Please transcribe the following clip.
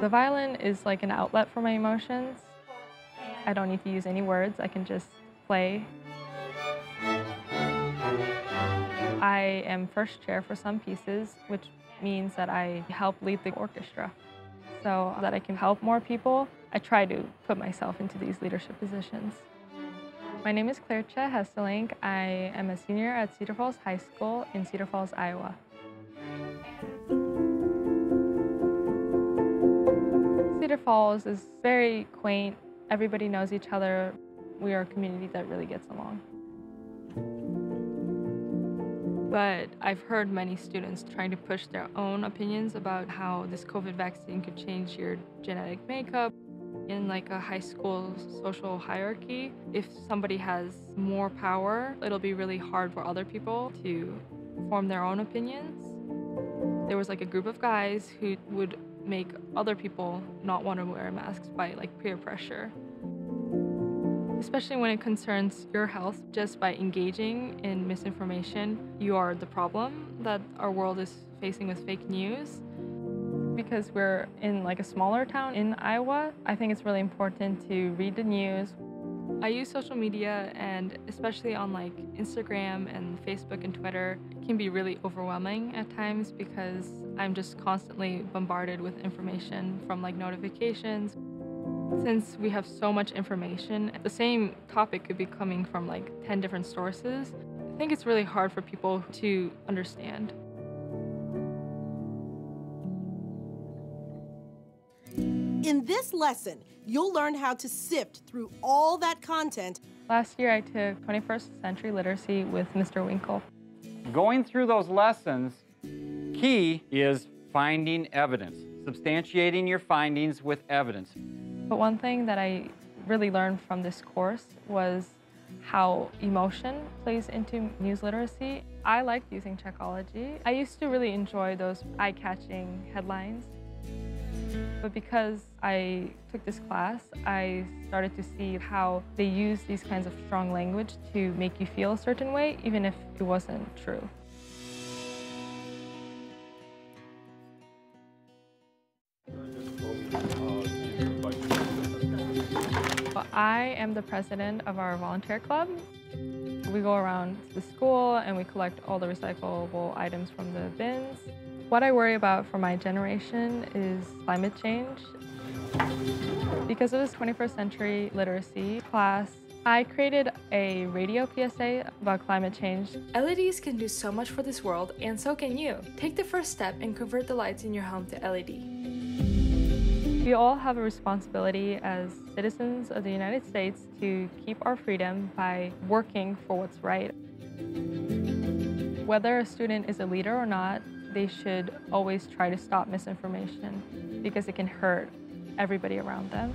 is like an outlet for my emotions. I don't need to use any words, I can just play. I am first chair for some pieces, which means that I help lead the orchestra. So that I can help more people, I try to put myself into these leadership positions. My name is Klaertje Hesselink. I am a senior at Cedar Falls High School in Cedar Falls, Iowa. Cedar Falls is very quaint. Everybody knows each other. We are a community that really gets along. But I've heard many students trying to push their own opinions about how this COVID vaccine could change your genetic makeup. In like a high school social hierarchy, if somebody has more power, it'll be really hard for other people to form their own opinions. There was like a group of guys who would make other people not want to wear masks by like peer pressure. Especially when it concerns your health, just by engaging in misinformation, you are the problem that our world is facing with fake news. Because we're in like a smaller town in Iowa, I think it's really important to read the news. I use social media and especially on like Instagram and Facebook and Twitter can be really overwhelming at times because I'm just constantly bombarded with information from like notifications. Since we have so much information, the same topic could be coming from like 10 different sources. I think it's really hard for people to understand. In this lesson, you'll learn how to sift through all that content. Last year I took 21st century literacy with Mr. Winkel. Going through those lessons, key is finding evidence, substantiating your findings with evidence. But one thing that I really learned from this course was how emotion plays into news literacy. I liked using Checkology. I used to really enjoy those eye-catching headlines. But because I took this class, I started to see how they use these kinds of strong language to make you feel a certain way, even if it wasn't true. I am the president of our volunteer club. We go around the school and we collect all the recyclable items from the bins. What I worry about for my generation is climate change. Because of this 21st century literacy class, I created a radio PSA about climate change. LEDs can do so much for this world, and so can you. Take the first step and convert the lights in your home to LED. We all have a responsibility as citizens of the United States to keep our freedom by working for what's right. Whether a student is a leader or not, they should always try to stop misinformation because it can hurt everybody around them.